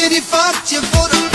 Șmecherii fac e vor